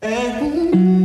É.